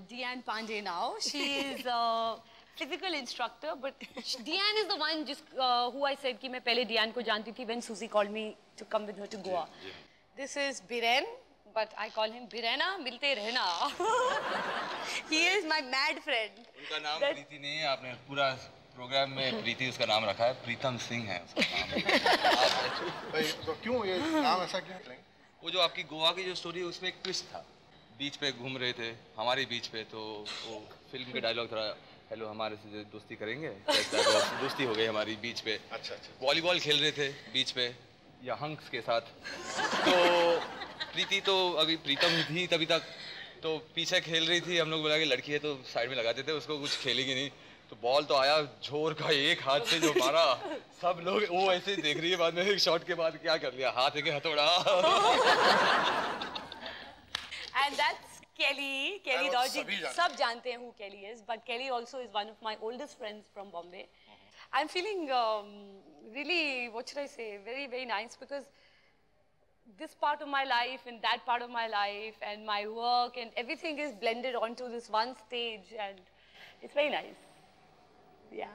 Pandey now. She is a physical instructor, but Diane is the one just uh, who I said कि मैं पहले Diane को जानती थी when Susie called me to come with her to Goa. Yeah, yeah. This is Biren, but I call him Birena, मिलते रहना. he is my mad friend. उनका नाम That... प्रीति नहीं है आपने पूरा प्रोग्राम में प्रीति उसका नाम रखा है प्रीतम सिंह है उसका नाम भाई तो क्यों ये नाम ऐसा क्यों वो जो आपकी गोवा की जो स्टोरी है उसमें एक ट्विस्ट था बीच पे घूम रहे थे हमारे बीच पे तो वो फ़िल्म के डायलॉग थोड़ा हेलो हमारे से दोस्ती करेंगे? दोस्ती हो गई हमारी बीच पे। अच्छा अच्छा। वॉलीबॉल खेल रहे थे बीच पे या हंक्स के साथ। तो प्रीति तो अभी प्रीतम थी तभी तक तो पीछे खेल रही थी हम लोग बोला कि लड़की है तो साइड में लगाते थे उसको कुछ खेलेगी नहीं। तो बॉल तो आया झोर का एक हाथ से जो मारा। सब लोग वो ऐसे देख रही है बाद में एक शॉट के बाद क्या कर लिया? हाथ एक हथौड़ा सब जानते हैं who Kelly is but Kelly also is one of my oldest friends from Bombay I am feeling really what should I say very very nice because this part of my life and that part of my life and my work and everything is blended on to this one stage and it's very nice yeah